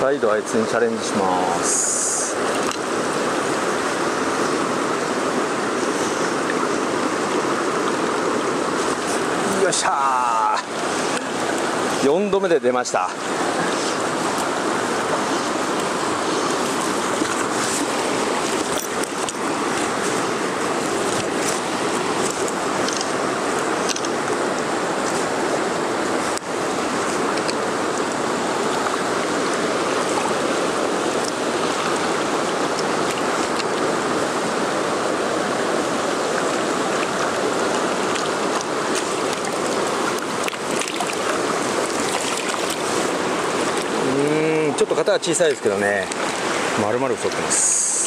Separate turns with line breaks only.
再度あいつにチャレンジします。よっしゃー。4度目で出ました。ちょっと型は小さいですけどね。丸々太ってます。